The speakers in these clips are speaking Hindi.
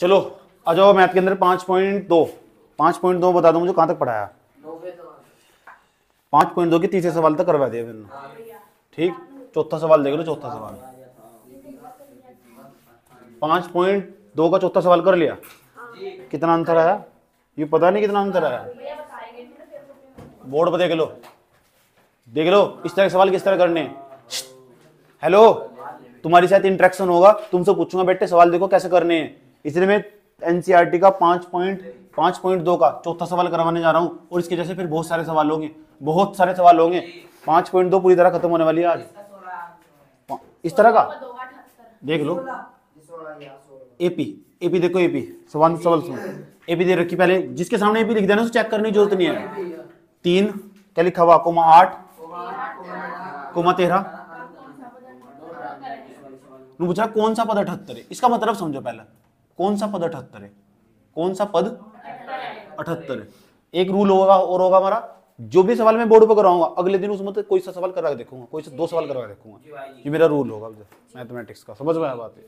चलो, आ जाओ, मैथ के अंदर पाँच पॉइंट दो। पाँच पॉइंट दो बता दो मुझे, कहाँ तक पढ़ाया? पाँच पॉइंट दो के तीसरे सवाल तक करवा दिया मैंने ठीक? चौथा सवाल देख लो, चौथा सवाल। पाँच पॉइंट दो का चौथा सवाल कर लिया? कितना आंसर आया? ये पता नहीं कितना आंसर आया। बोर्ड पर देख लो। देख लो, इस तरह के सवाल किस तरह करने हेलो? तुम्हारी साथ इंटरेक्शन होगा, तुमसे पूछूँगा, बेटे, सवाल देखो कैसे करने हैं। इसलिए मैं एनसीईआरटी का पाँच पॉइंट पाँच पॉइंट दो का चौथा सवाल करवाने जा रहा हूँ, और इसके जैसे फिर बहुत सारे सवाल होंगे, बहुत सारे सवाल होंगे। पाँच पॉइंट दो पूरी तरह खत्म होने वाली है आज। इस तरह का? देख लो। एपी एपी देखो एपी सवाल सवाल सुनो। एपी दे रखी पहले, जिसके सामने एपी लिख देना, उसे चेक करने की ज़रूरत नहीं है। तीन, क्या लिखा हुआ? कोमा आठ। कोमा तेरह। पूछा कौन सा पद अठहत्तर है? इसका मतलब समझो पहले। कौन सा पद अठहत्तर है? कौन सा पद अठहत्तर है? एक रूल होगा और होगा हमारा जो भी सवाल मैं बोर्ड पर कराऊँगा अगले दिन उसमें तो कोई सा सवाल करवा के देखूँगा कोई सा दो सवाल करवा के देखूँगा। ये मेरा रूल होगा मैथमेटिक्स का समझ में आया बात? है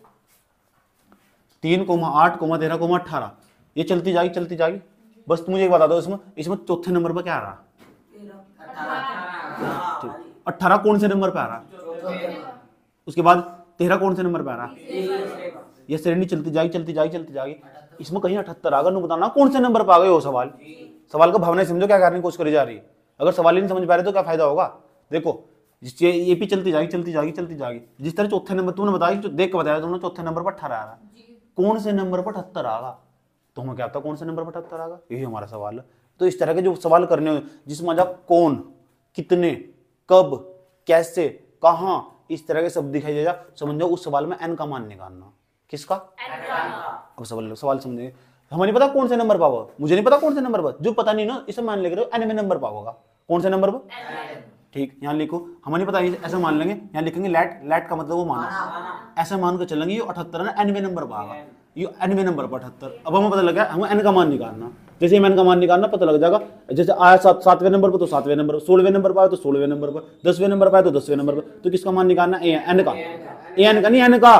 तीन कोमा आठ कोमा तेरह कोमा अठारह। ये चलती जाएगी चलती जाएगी। बस तुम मुझे एक बता दो इसमें इसमें चौथे नंबर पर क्या आ रहा? अट्ठारह कौन से नंबर पर आ रहा? उसके बाद तेरह कौन से नंबर पे आ रहा? ये श्रेणी चलती जाएगी चलती जाएगी चलती जाएगी। इसमें कहीं अठहत्तर नहीं बताना कौन से नंबर पे आ गए वो सवाल। सवाल को भावना समझो क्या करने की कोशिश करी जा रही है। अगर सवाल ही नहीं समझ पा रहे तो क्या फ़ायदा होगा? देखो ये भी चलती जाएगी चलती जाएगी चलती जाएगी। जिस तरह चौथे नंबर तुमने बताया जो देख के बताया तुमने चौथे नंबर पर अठारह आ रहा। कौन से नंबर पर अठहत्तर आगा तो हमें क्या पता कौन से नंबर पर अठहत्तर आगा यही हमारा सवाल है। तो इस तरह के जो सवाल करने हो, जिसमें मज़ा कौन, कितने, कब, कैसे, कहाँ इस तरह के शब्द दिखाई देगा समझो उस सवाल में एन का मान निकालना। किसका? अब सवाल सवाल समझे। हमें नहीं पता कौन से नंबर पाओ मुझे नहीं पता कौन से नंबर पर जो पता नहीं ना इसे मान लेकर एन में नंबर पाओगा कौन से नंबर पर ठीक यहाँ लिखो। हमें नहीं पता ऐसा मान लेंगे। यहाँ लिखेंगे लैट लैट का मतलब वो माना। ऐसा मान कर चलेंगे ये अठहत्तर है एनवे नंबर पर आगा ये एनवे नंबर पर अठहत्तर। अब हमें पता लगा हमें एन का मान निकालना। जैसे एन का मान निकालना, पता लग जाएगा। जैसे आया सात, सातवें नंबर पर तो सातवें नंबर पर, सोलहवें नंबर पर आया तो सोलहवें नंबर पर, दसवें नंबर पर आया तो दसवें नंबर पर। तो किसका मान निकालना? ए एन का। ए एन का, नहीं एन का।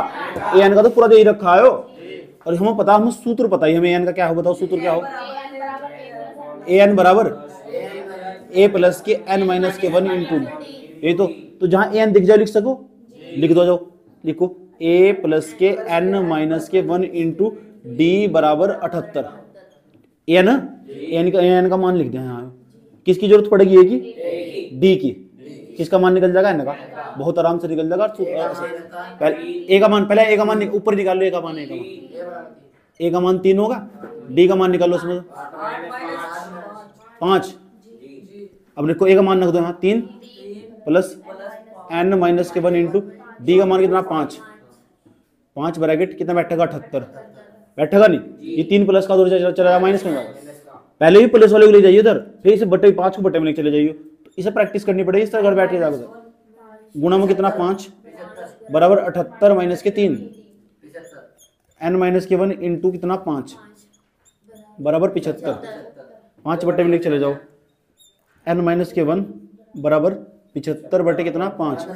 ए एन का तो पूरा दे रखा है और हमें पता, हमें सूत्र पता ही हमें एन का क्या हो बताओ सूत्र क्या हो। ए एन बराबर। ए प्लस के एन माइनस के वन इंटू ये तो तो जहाँ ए एन दिख जाओ लिख सको? लिख दो, जाओ। लिखो। ए प्लस के एन माइनस के वन इंटू डी बराबर अठहत्तर। एन एन का एन का मान लिख दें यहाँ किसकी ज़रूरत पड़ेगी? ए की? डी की। किसका मान निकल जाएगा? एन का। बहुत आराम से निकल जाएगा ए का मान, पहले ए का मान ऊपर निकाल लो ए का मान ए का मान। ए का मान तीन होगा? डी का मान निकालो उसमें। पाँच। अब देखो ए का मान रख दो यहाँ तीन। प्लस एन माइनस के वन इंटू डी का मान कितना? पाँच। पाँच ब्रैकेट कितना बैठेगा? अठहत्तर। बैठेगा नहीं। ये तीन प्लस का उधर चला चला माइनस में। पहले भी प्लस वाले को ले जाइए उधर फिर इसे बटे पाँच को बटे में लेके चले जाइए। तो इसे प्रैक्टिस करनी पड़ेगी इस तरह घर बैठ के जाकर। गुणा में कितना? पाँच। बराबर अठहत्तर माइनस के तीन। एन माइनस के वन इंटू कितना? पाँच। बराबर पिछहत्तर। पाँच बटे में लेके चले जाओ। एन माइनस के वन बराबर पिछहत्तर बटे कितना? पाँच।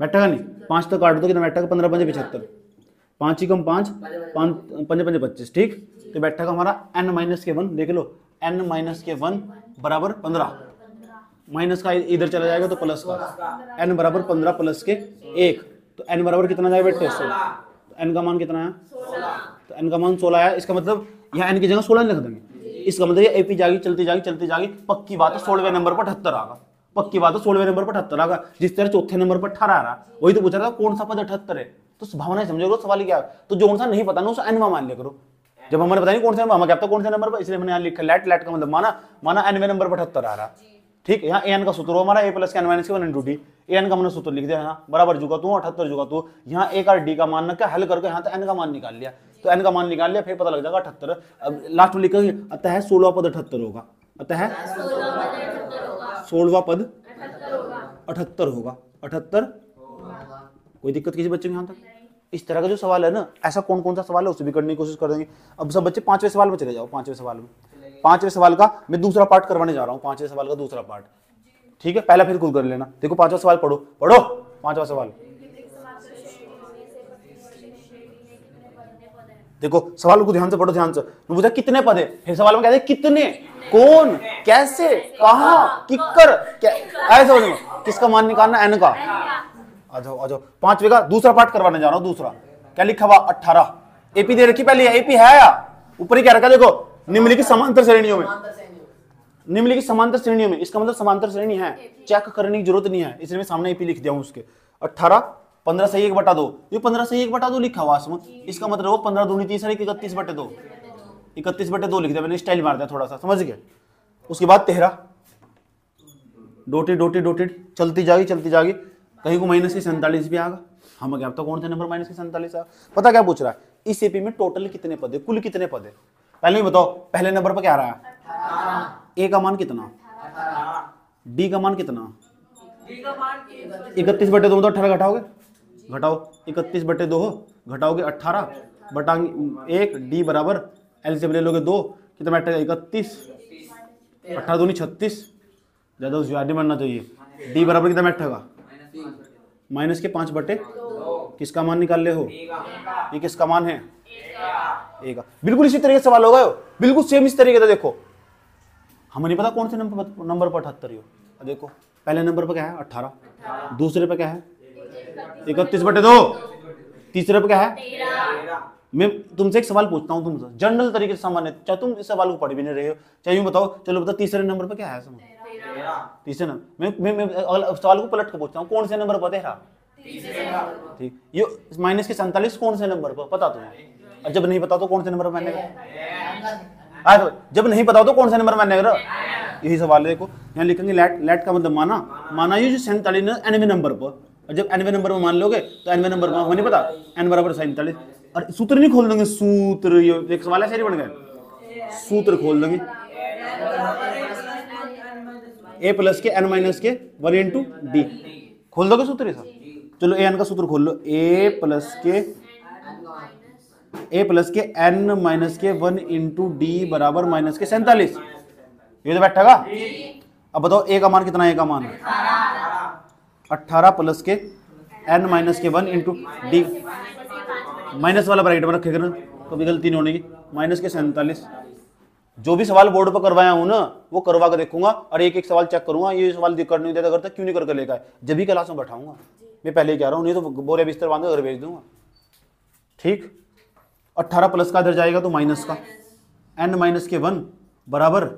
बैठेगा नहीं। पाँच तो काट दो कितना बैठेगा? पंद्रह पंजे पिछहत्तर। पाँच ही कम पाँच पाँच पंजे पंजे पच्चीस ठीक? तो बैठेगा हमारा एन माइनस के वन देख लो एन माइनस के वन बराबर पंद्रह। माइनस का इधर चला जाएगा तो प्लस का। एन बराबर पंद्रह प्लस के एक। तो एन बराबर कितना जाएगा बेटे सौ तो एन का मान कितना है तो एन का मान सोलह आया इसका मतलब यहाँ एन की जगह सोलह लिख देंगे। इसका मतलब ये एपी जाएगी चलती जाएगी चलती जाएगी पक्की बात है सोलहवें नंबर पर अठहत्तर आगा। पक्की बात है सोलहवें नंबर पर अठहत्तर आगा। जिस तरह चौथे नंबर पर अठारह आ रहा वही तो पूछा था कौन सा पद अठहत्तर है? तो भावना समझो लो सवाल क्या? है? तो जो सा नहीं पता ना उसे एन मान लिया करो। जब हमें पता नहीं कौन सा हमें क्या कौन से नंबर पर इसलिए मैंने यहाँ लिखा लैट लैट का मतलब माना माना एनवे नंबर पर अठहत्तर आ रहा। ठीक है यहाँ एन का सूत्र हमारा ए प्लस के एन माइनस के वन इंटू डी एन का मैंने सूत्र लिख दिया यहाँ बराबर जुगा तू अठहत्तर जुगा तू। यहाँ एक और डी का मान क्या हल करके यहाँ तो एन का मान निकाल लिया। तो एन का मान निकाल लिया फिर पता लग जाएगा अठहत्तर अब लास्ट में लिखेंगे अतः सोलह पद अठहत्तर होगा। अतः सोलवा पद अठहत्तर होगा। अठहत्तर कोई दिक्कत किसी बच्चे में यहाँ तक? इस तरह का जो सवाल है ना, ऐसा कौन कौन सा सवाल है, उसे भी करने की कोशिश करेंगे। अब सब बच्चे पाँचवें सवाल में चले जाओ, पाँचवें सवाल में। पाँचवें सवाल का मैं दूसरा पार्ट करवाने जा रहा हूँ, पाँचवें सवाल का दूसरा पार्ट ठीक है, पहला फिर खुद कर लेना। देखो पांचवा सवाल पढ़ो। पढ़ो, पांचवा सवाल। देखो, सवाल को ध्यान से पढ़ो, ध्यान से। पूछा, कितने पद है? फिर सवाल में कहते हैं कितने? कौन? कैसे? कहा? किकर ऐसे किसका मान निकालना? एन का। आ जाओ आ जाओ। पांचवे का दूसरा पार्ट करवाने जा रहा हूँ दूसरा। क्या लिखा हुआ? अट्ठारह। एपी दे रखी पहले एपी है या? ऊपर ही क्या रखा? देखो निम्नलिखित समांतर श्रेणियों में। निम्नलिखित समांतर श्रेणियों में। इसका मतलब समांतर श्रेणी है। चेक करने की ज़रूरत नहीं है। इसलिए मैं सामने एपी लिख दिया हूँ उसके। अट्ठारह पंद्रह से एक बटा दो। ये पंद्रह से एक बटा दो लिखा हुआ इसमें इसका मतलब वो पंद्रह दूनी तीस है इकतीस बटे दो। इकतीस बटे दो लिख दिया मैंने स्टाइल मार दिया थोड़ा सा समझ गए? उसके बाद तेरह। डोटेड डोटेड डोटेड चलती जाएगी चलती जाएगी। कहीं को माइनस की सैंतालीस भी आगा हम क्या तो कौन से नंबर माइनस की सैंतालीस आ पता क्या पूछ रहा है? इस एपी में टोटल कितने पद है कुल कितने पद? है पहले ही बताओ, पहले नंबर पर क्या रहा? है ए का मान कितना? डी का मान कितना? इकतीस बटे दो तो अठारह घटाओगे? घटाओ। इकतीस बटे दो हो घटाओगे अट्ठारह बटाएँगे एक डी बराबर एल से ले लोगे दो, कितना बैठेगा इकतीस। अठारह दूनी छत्तीस। ज़्यादा होशियार नहीं बनना चाहिए। डी बराबर कितना बैठेगा माइनस के पाँच बटे किसका मान निकाल ले हो? ये किसका मान है? ए का बिल्कुल इसी तरीके से सवाल होगा बिल्कुल सेम इस तरीके से देखो। हमें नहीं पता कौन से नंबर नंबर पर अठहत्तर हो देखो पहले नंबर पर क्या है? अट्ठारह दूसरे पर क्या है? इकतीस। बटे दो। तीसरे पे क्या है? मैं तुमसे एक सवाल पूछता हूँ तुमसे। जनरल तरीके से सामान्य। चाहे तुम इस सवाल को पढ़ भी नहीं रहे हो चाहे यूँ बताओ चलो बताओ तीसरे नंबर पर क्या है तीसरे नंबर। मैं मैं, मैं अगला सवाल को पलट कर पूछता हूँ कौन से नंबर पर तेरा ठीक। ये माइनस के सैंतालीस कौन से नंबर पर? पता तुम्हें और जब नहीं पता तो कौन से नंबर पर मैंने हाँ तो जब नहीं पता तो कौन सा नंबर मैंने यही सवाल है देखो। यहाँ लिखेंगे लेट लेट का मतलब माना। माना ये जो सैंतालीस एनवे नंबर पर। और जब एनवे नंबर में मान लोगे तो एनवे नंबर पर हमें नहीं पता। एन बराबर सैंतालीस। और सूत्र नहीं खोल देंगे सूत्र। ये एक सवाल ऐसे ही बन गए सूत्र खोल देंगे। ए प्लस के एन माइनस के वन इंटू डी खोल दोगे सूत्र ये सब चलो ए एन का सूत्र खोल लो। ए प्लस के ए प्लस के एन माइनस के वन इंटू डी बराबर माइनस के सैंतालीस। ये तो बैठेगा अब बताओ ए का मान कितना ए का मान? अट्ठारह प्लस के एन माइनस के वन इंटू डी माइनस वाला ब्रैकेट में रखेगा ना तो भी गलती नहीं होने की। माइनस के सैंतालीस। जो भी सवाल बोर्ड पर करवाया हूँ ना, वो करवा कर देखूँगा और एक एक सवाल चेक करूँगा, ये सवाल कर नहीं देता, करता क्यों नहीं करके लेकर जब भी क्लास में बैठाऊँगा। मैं पहले कह रहा हूँ, नहीं तो बोरे बिस्तर बाँध घर भेज दूँगा। ठीक? अट्ठारह प्लस का इधर जाएगा तो माइनस का। एन माइनस के वन, बराबर।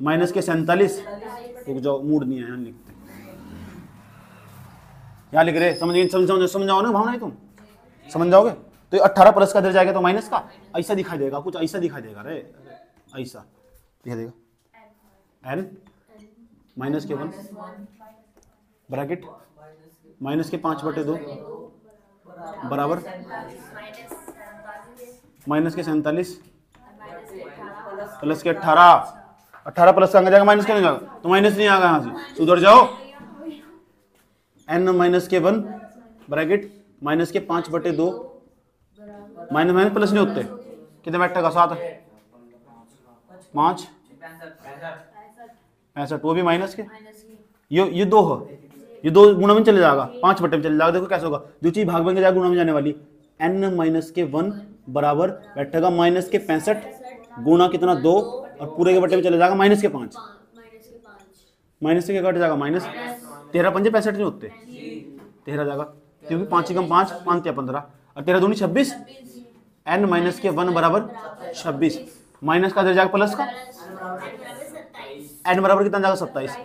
माइनस के सैंतालीस। तो जो मूड नहीं है यहाँ लिखते। यहाँ लिख रहे, समझ, समझाओ समझाओ ना भावना तुम। समझ जाओगे तो अट्ठारह प्लस का इधर जाएगा तो माइनस का। ऐसा दिखाई देगा, कुछ ऐसा दिखाई देगा रे। ऐसा। दिखाई देगा। एन माइनस के वन ब्रैकेट माइनस के पाँच बटे दो? बराबर? माइनस के सैंतालीस? प्लस के अट्ठारह अट्ठारह प्लस का जाएगा? माइनस नहीं जाएगा? तो माइनस नहीं आएगा यहाँ से। उधर जाओ। एन माइनस के वन ब्रैकेट माइनस के पाँच बटे दो? माइनस माइनस प्लस नहीं होते। कितने बैठेगा सात पाँच? पैंसठ, वो भी माइनस के? ये ये दो हो। ये दो गुणा में चले जाएगा। पाँच बटे में चले जाएगा। देखो कैसे होगा। जो चीज़ भाग में जाएगा, गुणा में जाने वाली। एन माइनस के वन बराबर बैठेगा माइनस के पैंसठ गुणा कितना दो, और पूरे के बटे में चले जाएगा माइनस के पाँच। माइनस से क्या कट जाएगा? माइनस तेरह पंजे पैंसठ नहीं होते। तेरह जाएगा। क्योंकि पाँच ही कम पाँच पाँच या पंद्रह। और तेरह दूनी छब्बीस? एन माइनस के वन बराबर छब्बीस। माइनस का जाएगा प्लस का? एन बराबर कितना जाएगा? सत्ताईस।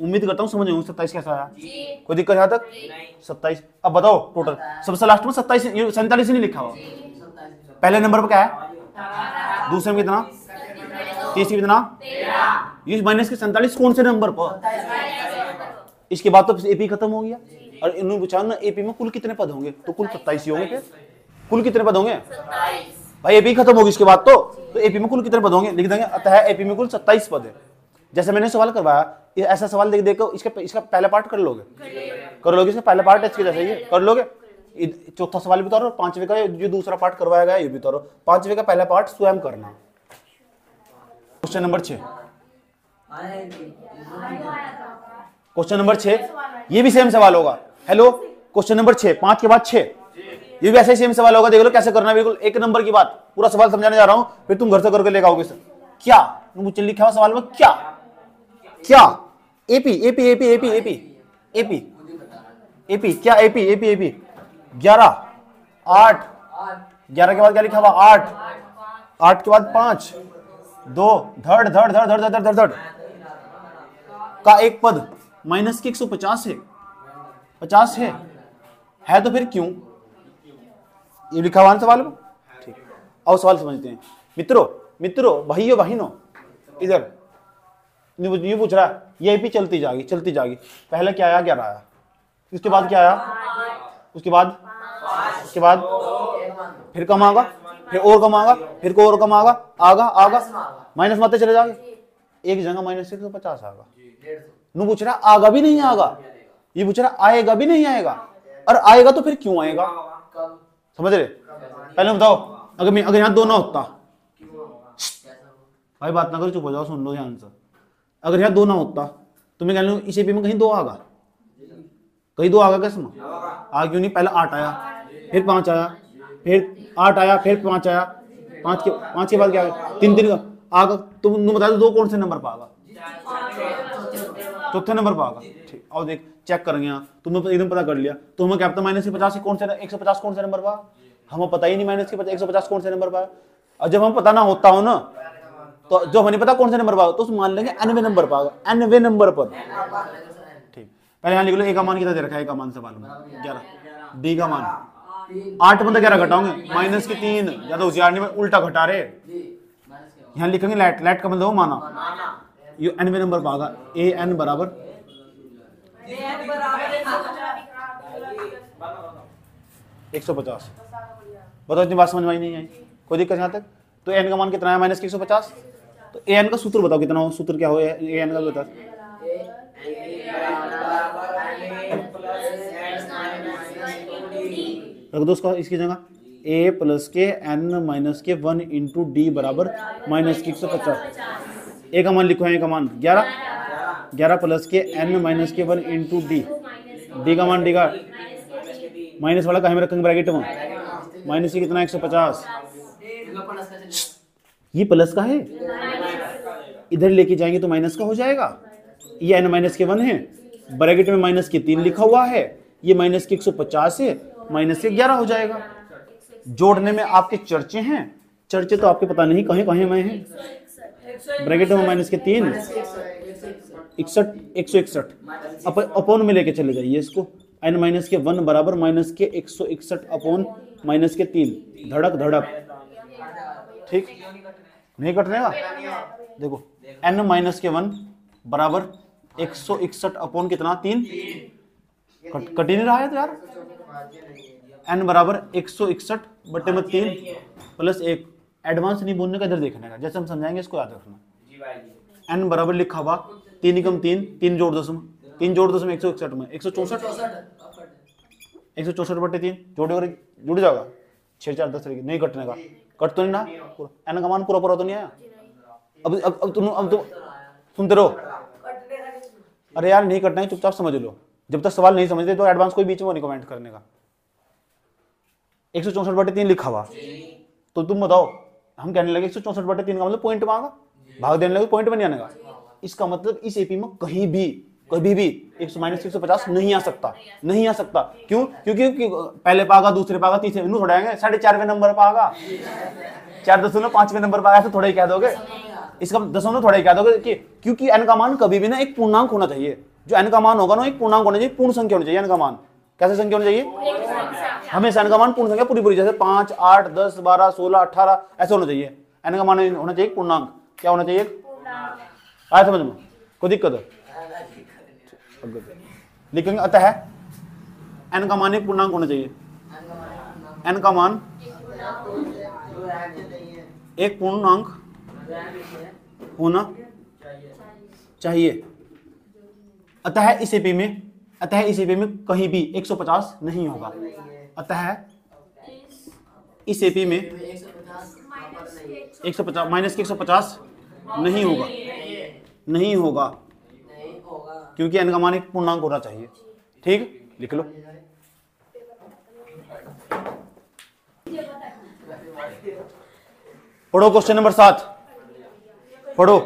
उम्मीद करता हूँ समझ सत्ताईस कैसा आया? कोई दिक्कत यहाँ तक? सत्ताईस। अब बताओ टोटल सबसे लास्ट में सत्ताईस सैंतालीस ही नहीं लिखा हुआ। पहले नंबर पर क्या है? दूसरे में कितना? तीसरी कितना? ये माइनस के सैंतालीस कौन से नंबर पर? इसके बाद तो एपी खत्म हो गया। और इन्होंने पूछा ना एपी में कुल कितने पद होंगे? तो कुल सत्ताईस ही होंगे फिर। कुल कितने पद होंगे? भाई एपी खत्म होगी इसके बाद तो तो एपी में कुल कितने पद होंगे? लिख देंगे, अतः एपी में कुल सत्ताईस पद है। जैसे मैंने सवाल करवाया ऐसा सवाल देख, देखो, इसका इसका पहला पार्ट कर लोगे? कर लोगे इसका पहला पार्ट, इसके जैसे ये, कर लोगे? चौथा सवाल भी उतारो पांचवे का जो दूसरा पार्ट करवाया गया, ये भी उतारो पांचवे का पहला पार्ट स्वयं करना। क्वेश्चन नंबर छह। क्वेश्चन नंबर छह, ये भी सेम सवाल होगा। हेलो क्वेश्चन नंबर छह, पाँच के बाद छह। ये ऐसे सेम सवाल होगा देख लो कैसे करना बिल्कुल एक नंबर की बात। पूरा सवाल समझाने जा रहा हूँ, फिर तुम घर से करके लेकर आओगे क्या? मुझे लिखा हुआ सवाल में क्या? क्या? AP AP AP AP AP AP AP क्या एपी एपी एपी ग्यारह, आठ। ग्यारह के बाद क्या लिखा हुआ? आठ। आठ के बाद पाँच। दो। धड़ धड़ धड़ धड़ धड़ धड़ धड़। का एक पद, माइनस के एक सौ पचास है। पचास है। है तो फिर क्यों? ये लिखा हुआ सवाल? में ठीक। और सवाल समझते हैं। मित्रों मित्रों, भाइयों, बहनों, इधर। ये पूछ रहा है। ये भी चलती जाएगी चलती जाएगी। पहले क्या आया ग्यारह आया उसके बाद क्या आया? उसके बाद? उसके बाद? फिर कम आगा, फिर और कम आगा, फिर को और कम आगा। आगा आगा। माइनस माते चले जाएँगे। एक जगह माइनस एक सौ पचास आगा। नू पूछ रहा आगा भी नहीं आगा? ये पूछ रहा आएगा भी नहीं आएगा? और आएगा तो फिर क्यों आएगा? समझ रहे? पहले बताओ, अगर मैं अगर यहाँ दो ना होता। भाई बात ना करो, चुप हो जाओ, सुन लो ध्यान से। अगर यहाँ दो ना होता तो मैं कह लूँ, इसी पे में कहीं दो आगा? कहीं दो आगा कैसे आ क्यों नहीं? पहले आठ आया, फिर पाँच आया, फिर आठ आया, फिर पाँच आया। पाँच के पाँच के बाद क्या आया तीन तीन आगा तुम तुम बता दो कौन से नंबर पर आगा? चौथे नंबर पर आगा ठीक और देख चेक करेंगे यहाँ। तुमने एकदम पता कर लिया। तो हमें पता माइनस के पचास कौन से एक सौ पचास कौन से नंबर पर? हमें पता ही नहीं माइनस के एक सौ पचास कौन से नंबर पर। और जब हमें पता ना होता हो ना तो जो हमें पता कौन से नंबर पर तो उस मान लेंगे एनवे नंबर पर आगा एनवे नंबर पर। ठीक, पहले यहाँ लिख लो ए का मान कितना दे रखा है? ए का मान सवाल में ग्यारह। बी का मान। आठ बंदा ग्यारह घटाओगे? माइनस के तीन। ज़्यादा होशियार में उल्टा घटा रहे। यहाँ लिखेंगे लेट लेट का मतलब माना। ये एनवे नंबर पर आगा ए एन बराबर। एक सौ पचास। बताओ, इतनी बात समझ में नहीं आई। कोई दिक्कत यहाँ तक? तो एन का मान कितना है? माइनस के एक सौ पचास? तो ए एन का सूत्र बताओ कितना हो? सूत्र क्या हो? ए एन का बता। रख दो उसका, इसकी जगह। ए प्लस के एन माइनस के वन इंटू डी बराबर माइनस के एक सौ पचास। ए अमान मान लिखो है ए का मान। ग्यारह? ग्यारह। प्लस के एन माइनस के one into d d का मान डी का? माइनस वाला कहीं रखेंगे ब्रैकेट में। माइनस की कितना एक सौ पचास। ये प्लस का है? इधर लेके जाएँगे तो माइनस का हो जाएगा। ये एन माइनस के वन है। ब्रैकेट में माइनस के तीन लिखा हुआ है। ये माइनस के एक सौ पचास है। माइनस के ग्यारह हो जाएगा। जोड़ने में आपके चर्चे हैं। चर्चे तो आपके पता नहीं कहीं कहीं में हैं। ब्रैकेट में माइनस के तीन? इकसठ एक सौ इकसठ। अपोन में लेके चले जाइए इसको। एन माइनस के वन बराबर माइनस के एक सौ इकसठ अपोन माइनस के तीन। धड़क धड़क। ठीक? नहीं कटने का? देखो एन माइनस के वन बराबर एक सौ इकसठ अपोन कितना? तीन? कट कट ही नहीं रहा है तो यार? एन बराबर एक सौ इकसठ बटे में तीन प्लस एक। एडवांस नहीं बोलने का इधर देखने का जैसे हम समझाएँगे इसको याद रखना। एन बराबर लिखा हुआ तीन निकम तीन तीन जोड़ दसम तीन जोड़ दसम एक सौ इकसठ में एक सौ चौसठ। एक सौ चौसठ बटे तीन जोड़े जुड़ जाएगा। छः चार दस तरीके नहीं कटने का। कट तो नहीं ना? एन का मान पूरा पूरा तो नहीं आया? अब अब अब तुम अब तुम सुनते रहो। अरे यार नहीं कटना है चुपचाप समझ लो। जब तक सवाल नहीं समझते तो एडवांस कोई बीच में नहीं कमेंट करने का। एक सौ चौसठ बटे तीन लिखा हुआ। तो तुम बताओ हम कहने लगे एक सौ चौसठ बटे तीन का मतलब पॉइंट मांगा भाग देने लगे पॉइंट बन जाने का। इसका मतलब इस एपी में कहीं भी, कभी भी एक सौ माइनस एक सौ पचास नहीं आ सकता। नहीं आ सकता। क्यों? क्योंकि पहले पागा, दूसरे पागा, तीसरे नू थोड़ा साढ़े चारवे नंबर पागा। चार दसों पाँचवें नंबर पागा तो थोड़ा ही कह दोगे। इसका दसों में थोड़ा ही कह दोगे कि क्योंकि एन का मान कभी भी ना एक पूर्णांक होना चाहिए। जो एन का मान होगा ना, एक पूर्णांक होना चाहिए, पूर्ण संख्या होनी चाहिए एन का मान। कैसे संख्या होनी चाहिए? हमेशा एन का मान पूर्ण संख्या पूरी पूरी जैसे पाँच आठ दस बारह सोलह अठारह ऐसे होना चाहिए। एन का मान होना चाहिए पूर्णांक। क्या होना चाहिए आया समझ में? कोई दिक्कत है? लिखेंगे अतः एन का मान एक पूर्णांक होना चाहिए। एन का मान एक पूर्णांक होना चाहिए। अतः इस एपी में अतः इस एपी में कहीं भी 150 नहीं होगा। अतः इस एपी में 150 माइनस के 150 नहीं होगा। नहीं होगा। क्योंकि एन का मान एक पूर्णांक होना चाहिए। ठीक? लिख लो। पढ़ो क्वेश्चन नंबर सात। पढ़ो।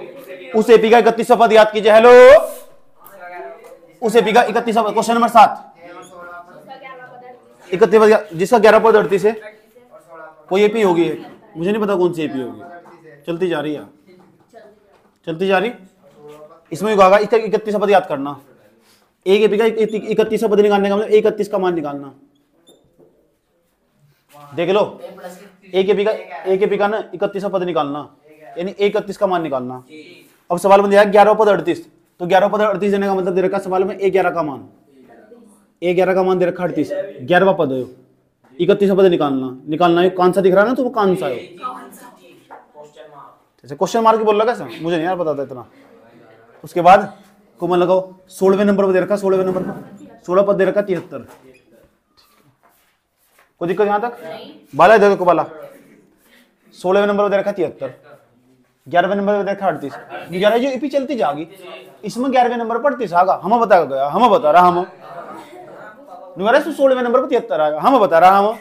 उस एपी का इकतीसवा पद याद कीजिए। हेलो? उस एपी का इकतीसवा क्वेश्चन नंबर सात। इकतीस जिसका ग्यारह पद अड़तीस है कोई एपी होगी मुझे नहीं पता कौन सी एपी होगी। चलती जा रही है। चलती जा रही? इसमें होगा इसका इकतीस पद याद करना। एक एपी का इकतीस पद निकालने का मतलब इकतीस का मान निकालना। देख लो। एक एपी का, एक एपी का ना इकतीस पद निकालना। यानी इकतीस का मान निकालना। अब सवाल में दिया ग्यारह पद अड़तीस। तो ग्यारह पद अड़तीस देने का मतलब दे रखा सवाल में एक ग्यारह का मान। एक ग्यारह का मान दे रखा अड़तीस। ग्यारहवा पद है इकतीस पद निकालना। निकालना है कौन सा दिख रहा है ना तो वो कौन सा है जैसे क्वेश्चन मार्क बोल रहा कैसे मुझे नहीं यार पता था इतना। उसके बाद कोमल लगाओ। सोलहवें नंबर पर दे रखा सोलहवें नंबर पर सोलह पद दे रखा तिहत्तर। कोई दिक्कत यहाँ तक? बाला दे दो बाला। सोलहवें नंबर पर दे रखा तिहत्तर। ग्यारहवें नंबर पर देखा अड़तीस। ग्यारह जो ईपी चलती जागी इसमें ग्यारहवें नंबर पर अड़तीस आगा हम बता गया, हम बता रहा हम। नुमारा सोलहवें नंबर पर तिहत्तर आएगा। हम बता रहा हम।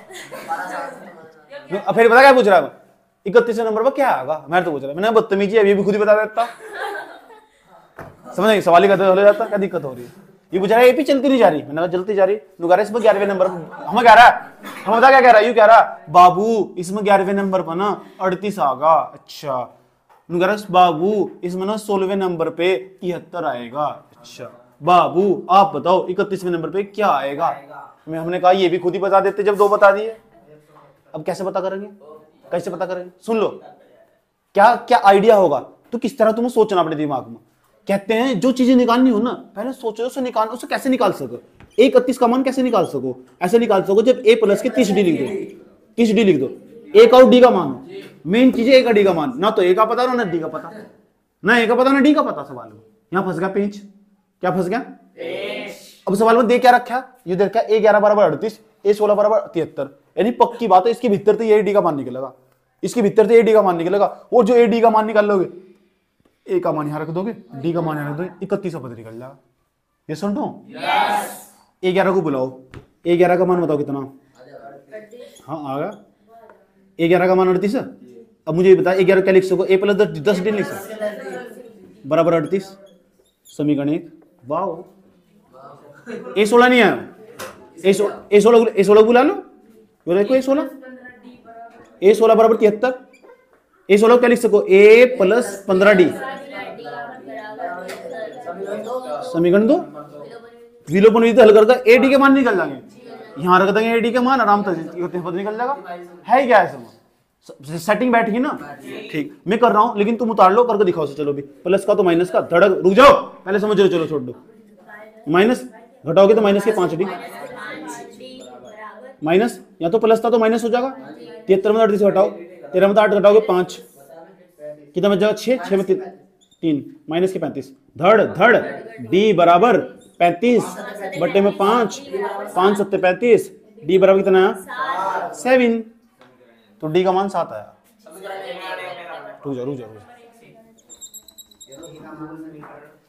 फिर पता क्या पूछ रहा है? इकतीसवें नंबर पर क्या आएगा? मैं तो पूछ रहा मैंने बदतमीजी अभी भी खुद ही बता देता। समझ? सवाल ही करते हो जाता, क्या दिक्कत हो रही है? ये पूछ रहा है एपी चलती नहीं जा रही। मैंने कहा, चलती जा रही। नुगारा इसमें ग्यारहवें नंबर हम कह रहा है? हम बता क्या कह रहा है? यू कह रहा बाबू, इसमें ग्यारहवें नंबर पर ना अड़तीस आगा अच्छा। नुगारा बाबू इसमें ना सोलहवें नंबर पे तिहत्तर आएगा। अच्छा। बाबू आप बताओ इकतीसवें नंबर पे क्या आएगा? मैं हमने कहा ये भी खुद ही बता देते जब दो बता दिए। अब कैसे पता करेंगे? कैसे पता करेंगे? सुन लो। क्या क्या आइडिया होगा? तो किस तरह तुम्हें सोचना अपने दिमाग में? कहते हैं जो चीज़ें निकालनी हो ना पहले सोचो उसे निकाल उसे कैसे निकाल सको? एक इकतीस का मान कैसे निकाल सको? ऐसे निकाल सको जब ए प्लस के तीस डी लिख दो। तीस डी लिख दो। एक और डी का मान मेन चीज़ ए का डी का मान। ना तो ए का पता ना डी का पता। ना ए का पता ना डी का पता सवाल में यहाँ फंस गया पेंच। क्या फंस गया? अब सवाल में दे क्या रखा? ये दे रखा ए ग्यारह बराबर अड़तीस ए सोलह बराबर तिहत्तर। यानी पक्की बात है इसके भीतर तो ये डी का मान निकलेगा। इसके भीतर से ए डी का मान निकलेगा। और जो ए डी का मान निकाल लोगे ए का मान यहाँ रख दोगे डी का मान यहाँ रख दोगे इकतीस पद निकल जाएगा। ये सुन दो ए ग्यारह को बुलाओ। ए ग्यारह का मान बताओ कितना। हाँ आ गया। ए ग्यारह का मान अड़तीस है अब मुझे ये बता ग्यारह क्या लिख सको ए प्लस दस दस डी लिख सको बराबर अड़तीस समीकरण एक वाह ए सोलह नहीं आया ए सोलह ए सोलह बुला लो देखो ए सोलह ए सोलह बराबर तिहत्तर ए सोलह क्या लिख सको ए प्लस पंद्रह डी समीकरण दो विलोपन विधि हल करके ए डी के मान निकल जाएँगे यहाँ रख देंगे ए डी के मान आराम से पद निकल जाएगा। है क्या ऐसा सेटिंग बैठ ना? ठीक। मैं कर रहा हूँ लेकिन तुम उतार लो करके दिखाओ से चलो भी। प्लस का तो माइनस का धड़क रुक जाओ। पहले समझ लो चलो छोड़ दो। माइनस घटाओगे तो माइनस के पाँच डी माइनस या तो प्लस था तो माइनस हो जाएगा। तिहत्तर में अड़तीस घटाओ तेरह में तो आठ घटाओगे पाँच। कितना बच जाएगा? छः छः में तीन तीन। माइनस के पैंतीस। धड़ धड़। डी बराबर। पैंतीस, बटे में पाँच पाँच सत्ते पैंतीस, डी बराबर कितना आया सेवन। तो डी का मान सात आया। रुक जा रुक जा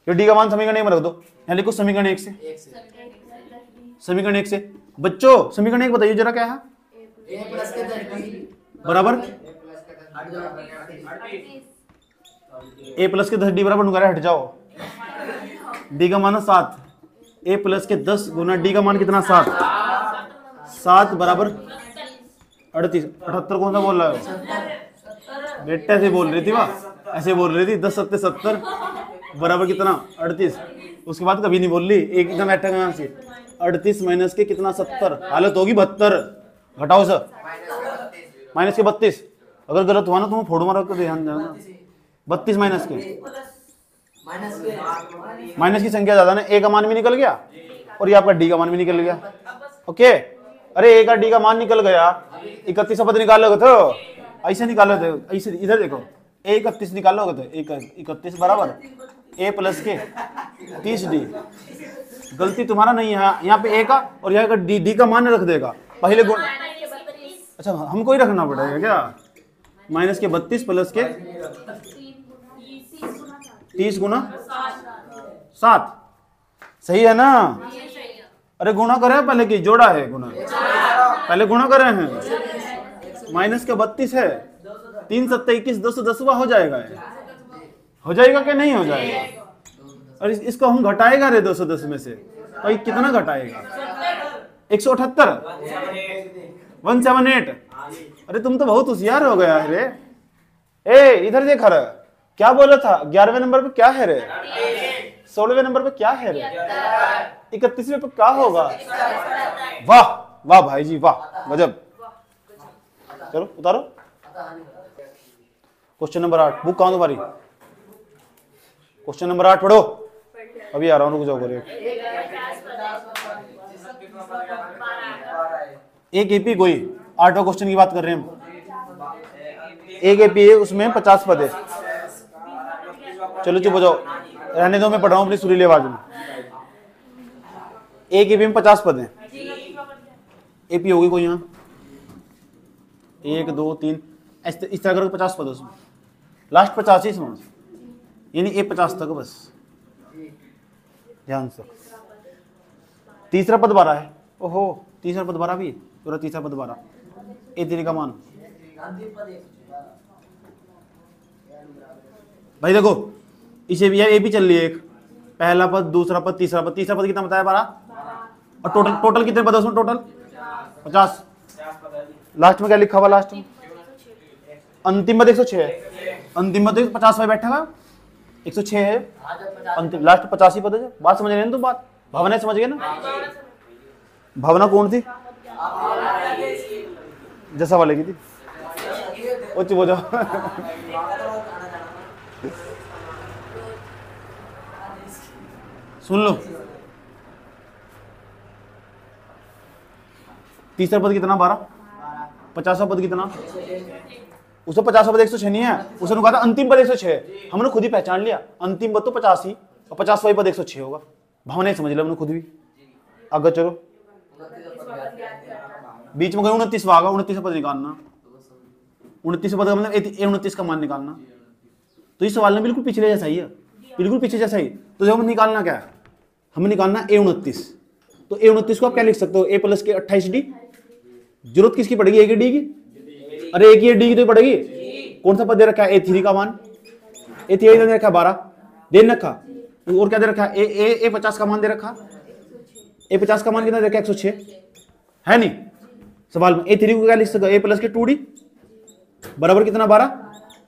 ये डी का मान समीकरण एक में रख दो। यहाँ लिखो समीकरण एक से। समीकरण एक से। बच्चों, समीकरण एक बताइए, जरा क्या है? बराबर? ए प्लस के दस, डी बराबर हट जाओ। डी का मान सात। ए प्लस के दस गुना डी का मान कितना? सात। सात बराबर अड़तीस। अठहत्तर कौन सा बोल रहा है? बेटा ऐसे बोल रही थी वाह। ऐसे बोल रही थी। दस सत्ते सत्तर बराबर कितना? अड़तीस। उसके बाद कभी नहीं बोल रही। एकदम बैठा से अड़तीस माइनस के कितना? सत्तर। हालत होगी बहत्तर। घटाओ सर माइनस के बत्तीस। अगर गलत हुआ ना तो फोड़ो मारो तो ध्यान देना। बत्तीस माइनस के। माइनस की संख्या ज़्यादा ना ए का मान भी निकल गया? और ये आपका डी का मान भी निकल गया। ओके? अरे ए का डी का मान निकल गया। इकतीस पद निकालोगे तो? ऐसे निकालोगे तो ऐसे, इधर देखो। ए इकतीस निकालोगे तो इकतीस बराबर। ए प्लस के तीस डी गलती तुम्हारा नहीं है। यहाँ पे ए का और यहाँ का डी डी का मान रख देगा। पहले गुण अच्छा हमको ही रखना पड़ेगा क्या? माइनस के बत्तीस प्लस के तीस गुना? सात। सही है ना? अरे गुणा करे पहले की जोड़ा है गुना पहले गुणा करे हैं। माइनस के बत्तीस है। तीन सत्ता इक्कीस दो सौ दसवा हो जाएगा। हो जाएगा कि नहीं हो जाएगा? और इस, इसको हम घटाएगा रे दो सौ दस में से? तो ये कितना घटाएगा? एक सौ अठहत्तर। One seven eight. अरे तुम तो बहुत होशियार हो गया है रे। ए इधर देख रहा क्या बोला था? ग्यारहवें नंबर पे क्या है रे? सोलहवें नंबर पे क्या है रे? इकतीसवें पे क्या होगा? वाह वाह भाई जी वाह, गजब। चलो, उतारो। क्वेश्चन नंबर आठ, बुक कहाँ तुम्हारी? क्वेश्चन नंबर आठ, पढ़ो। अभी आ रहा हूँ, रुक जाओ एक एपी कोई? आठवा क्वेश्चन की बात कर रहे हैं हम। एक एपी है, उसमें पचास पद है। चलो चुप हो जाओ। रहने दो, मैं पढ़ रहा हूँ अपनी सुरीली आवाज़ में। एक एपी में पचास पद है। एपी होगी कोई यहाँ? एक, दो, तीन। इस तरह करके पचास पद उसमें। लास्ट पचास ही इसमें। यानी ए पचास तक बस। ध्यान से। तीसरा पद बारह है। ओहो, तीसरा पद बारह भी है? पूरा तीसरा पद बारह। ए तेरी का मान। भाई देखो इसे भी ए भी चल रही है एक। पहला पद, दूसरा पद, तीसरा पद। तीसरा पद कितना बताया? बारह? और टोटल टोटल कितने पद है उसमें टोटल पचास। लास्ट में क्या लिखा हुआ लास्ट में? अंतिम पद एक सौ छह अंतिम पद पचास में बैठा हुआ एक सौ छह है। अंतिम लास्ट पचासी पद है बात समझ रहे हैं तुम बात? भावना समझ गए ना? भावना कौन थी? जैसा वाले की थी। ओ चुप हो जाओ। सुन लो। तीसरा पद कितना? बारह? पचासवा पद कितना? उसको पचास पद एक सौ छह नहीं है। उसने कहा था अंतिम पद एक सौ छह। हमने खुद ही पहचान लिया। अंतिम पद तो पचास ही और पचासवा पद एक सौ छह होगा। भावना ही समझ लिया हमने खुद भी। आगे चलो। बीच में गए उनतीस आ गया उनतीस पद निकालना। उनतीस पद का मतलब उनतीस का मान निकालना। तो इस सवाल में बिल्कुल पिछले जैसा ही है? बिल्कुल पीछे जैसा ही तो जब निकालना क्या है? हमें निकालना ए उनतीस। तो ए उनतीस को आप क्या लिख सकते हो? ए प्लस के अट्ठाईस डी ज़रूरत किसकी पड़ेगी? ए की डी की? अरे ए की डी की तो पड़ेगी। कौन सा पद दे रखा है? ए थ्री का मान। ए थ्री दे रखा है बारह। दे रखा। और क्या दे रखा है? ए ए पचास का मान दे रखा। ए पचास का मान कितना दे रखा है? एक सौ छह। है नहीं? सवाल में ए थ्री को क्या लिख सकते हो? ए प्लस के टू डी बराबर कितना? बारह।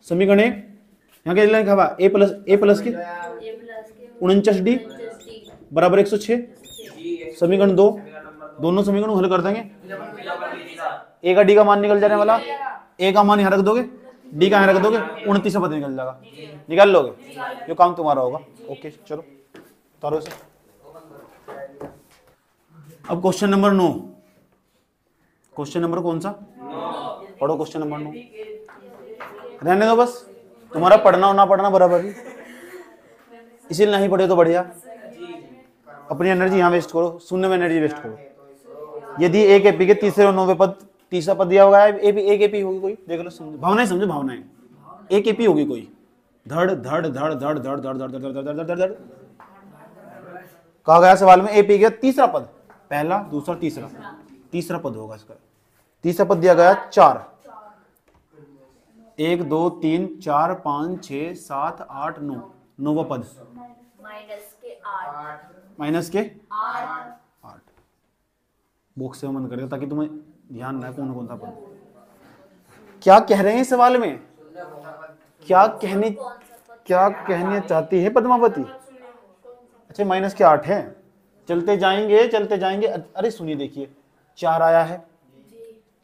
समीकरण एक। यहाँ क्या लिखा हुआ? ए प्लस ए प्लस के उनचास डी बराबर एक सौ छह। समीकरण दो। दोनों समीकरण हल कर देंगे। ए का डी का मान निकल जाने वाला। ए का मान यहाँ रख दोगे। डी का यहाँ रख दोगे। उनतीस पद निकल जाएगा। निकाल लोगे। जो काम तुम्हारा होगा। ओके चलो। उतारो इसे। अब क्वेश्चन नंबर नौ। क्वेश्चन नंबर कौन सा? पढ़ो क्वेश्चन नंबर नौ। रहने दो बस। तुम्हारा पढ़ना और ना पढ़ना बराबर ही। इसीलिए नहीं पढ़े तो बढ़िया। अपनी एनर्जी यहाँ वेस्ट करो शून्य में एनर्जी वेस्ट करो यदि एक एपी के तीसरे और नौवे पद तीसरा पद दिया होगा एपी एक एपी होगी कोई देख लो समझो भावनाएँ समझो भावनाएँ एक एपी होगी कोई धड़ धड़ धड़ धड़ धड़ धड़ धड़ धड़ धड़ धड़ धड़ कहा गया सवाल में एपी के तीसरा पद पहला दूसरा तीसरा तीसरा पद होगा इसका तीसरा पद दिया गया चार एक दो तीन चार पाँच छ सात आठ नौ नौवा पद माइनस के आठ माइनस के? आठ। बॉक्स से मन करेगा ताकि तुम्हें ध्यान रहे कौन कौन सा पद क्या कह रहे हैं इस सवाल में? क्या कहने क्या कहने चाहती है पद्मावती? अच्छा माइनस के आठ है। चलते जाएँगे चलते जाएँगे। अरे सुनिए देखिए। चार आया है।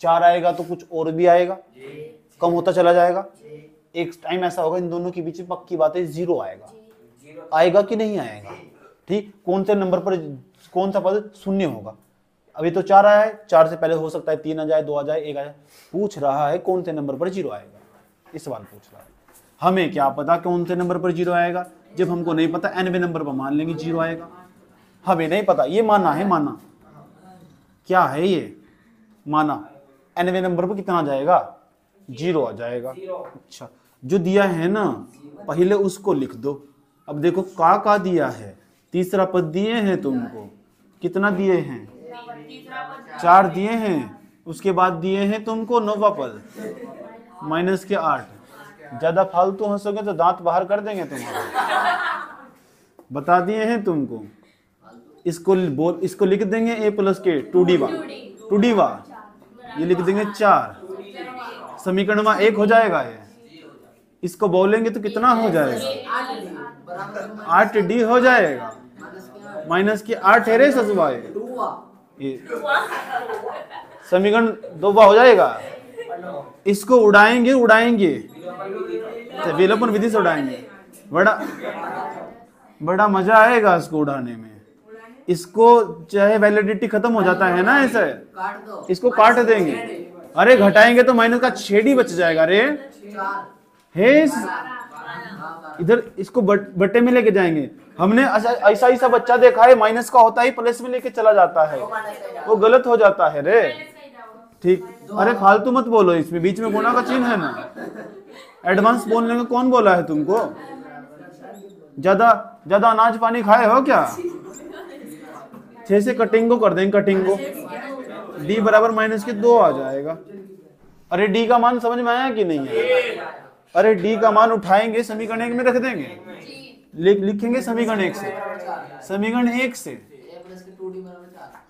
चार आएगा तो कुछ और भी आएगा। कम होता चला जाएगा। एक टाइम ऐसा होगा इन दोनों के बीच में पक्की बात है ज़ीरो आएगा। आएगा कि नहीं आएगा? ठीक कौन से नंबर पर, कौन सा पद शून्य होगा। अभी तो चार आया है, चार से पहले हो सकता है, तीन आ जाए, दो आ जाए, एक आ जाए। पूछ रहा है कौन से नंबर पर ज़ीरो आएगा। इस सवाल पूछ रहा है। हमें क्या पता कौन से नंबर पर ज़ीरो आएगा? जब हमको नहीं पता, एनवे नंबर पर मान लेंगे ज़ीरो आएगा। हमें नहीं पता, ये माना है, माना। क्या है ये? माना। एनवे नंबर पर कितना जाएगा? ज़ीरो आ जाएगा। अच्छा जो दिया है ना, पहले उसको लिख दो। अब देखो, का का दिया है? तीसरा पद दिए हैं तुमको। कितना दिए हैं? चार दिए हैं। उसके बाद दिए हैं तुमको नौवा पद। माइनस के आठ। ज़्यादा फालतू हंसोगे तो दांत बाहर कर देंगे तुम्हारे। बता दिए हैं तुमको। इसको बोल इसको लिख देंगे ए प्लस के टू डी वा। टू डी वा। ये लिख देंगे चार। समीकरण में एक हो जाएगा ये। इसको बोलेंगे तो कितना हो जाएगा? आठ। डी हो जाएगा। माइनस के आठ है रे ससुआ समीकरण दो बार हो जाएगा। इसको उड़ाएँगे उड़ाएँगे। तो विलोपन विधि से उड़ाएँगे। बड़ा बड़ा मज़ा आएगा इसको उड़ाने में। इसको चाहे वैलिडिटी खत्म हो जाता है ना ऐसे। इसको काट देंगे। अरे घटाएँगे तो माइनस का ही बच जाएगा। अरे हे इधर इसको बट, में लेके जाएँगे। हमने ऐसा ऐसा बच्चा देखा है माइनस का होता ही प्लस में लेके चला जाता है। वो गलत हो जाता है रे। ठीक। अरे फालतू मत बोलो इसमें बीच में गुना का चिन्ह है ना। एडवांस बोलने में कौन बोला है तुमको? ज़्यादा ज़्यादा अनाज पानी खाए हो क्या? छह से कटिंगो कर देंगे कटिंगो डी बराबर माइनस के दो आ जाएगा। अरे डी का मान समझ में आया कि नहीं है अरे डी का मान उठाएँगे, समीकरण एक में रख देंगे। लिख, लिखेंगे समीकरण एक से। समीकरण एक से।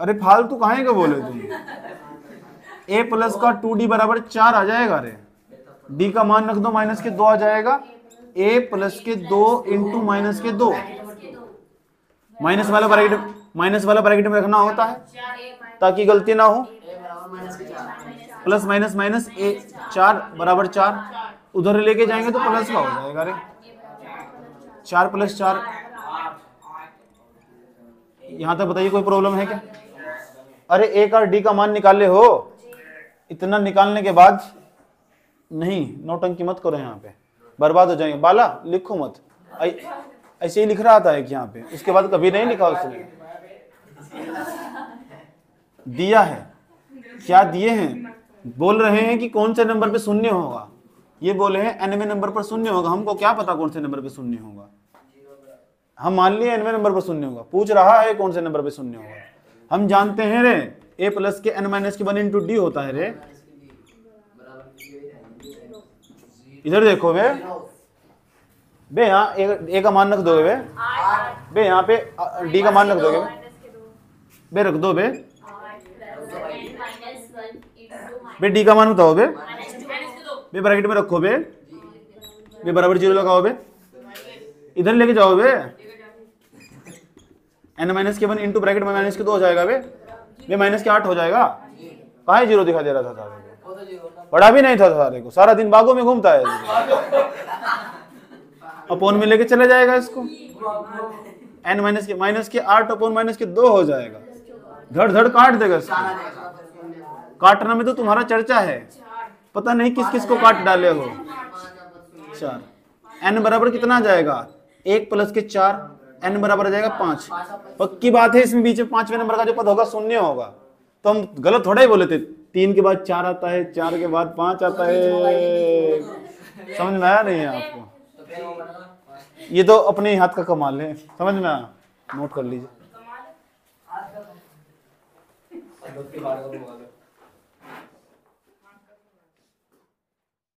अरे फालतू कहा का बोले तुम? ए प्लस का टू डी बराबर चार आ जाएगा अरे डी का मान रख दो माइनस के दो आ जाएगा। ए प्लस के दो इंटू माइनस के दो। माइनस वाला ब्रैकेट माइनस वाला ब्रैकेट में रखना होता है, ताकि गलती ना हो। प्लस माइनस माइनस ए चार बराबर चार। उधर लेके जाएँगे तो प्लस का हो जाएगा अरे चार प्लस चार। यहाँ तक बताइए कोई प्रॉब्लम है क्या? अरे एक और डी का मान निकाले हो। इतना निकालने के बाद नहीं नौटंकी मत करो यहाँ पे। बर्बाद हो जाएँगे। बाला, लिखो मत। ऐसे ही लिख रहा था एक यहाँ पे। उसके बाद कभी नहीं लिखा उसने। दिया है। क्या दिए हैं? बोल रहे हैं कि कौन से नंबर पे शून्य होगा? ये बोले हैं एनवे नंबर पर शून्य होगा हमको क्या पता कौन से नंबर पर शून्य होगा? हम मान लिए एनवे नंबर पर शून्य होगा। पूछ रहा है कौन से नंबर पर शून्य होगा? हम जानते हैं रे ए प्लस के एन माइनस के वन इंटू डी होता है रे। इधर देखो बे बे यहाँ ए, का मान रख दोगे बे बे यहाँ पे डी का मान रख दोगे बे रख दो बे बे डी का मान बताओ बे बे ब्रैकेट में रखो बे। बराबर ज़ीरो लगाओ बे। इधर लेके जाओ बे। एन माइनस के वन इंटू ब्रैकेट में माइनस के दो हो जाएगा बे। बे माइनस के आठ हो जाएगा। कहा ज़ीरो दिखा दे रहा था सारे को पढ़ा भी नहीं था सारे को सारा दिन बागों में घूमता है। अपोन में लेके चला जाएगा इसको। एन माइनस के माइनस के आठ अपोन माइनस के दो हो जाएगा। धड़ धड़ काट देगा इसको। काटना में तो तुम्हारा चर्चा है। पता नहीं किस किस को काट डाले हो। चार। एन बराबर कितना जाएगा? एक प्लस के चार एन बराबर जाएगा पाँच। पक्की बात है इसमें बीच में पाँचवें नंबर का जो पद होगा शून्य होगा। तो हम गलत थोड़ा ही बोले थे। तीन के बाद चार आता है चार के बाद पाँच आता है। समझ में आया नहीं है आपको? तो ये तो अपने ही हाथ का कमाल है। समझ में आया? नोट कर लीजिए। के बारे में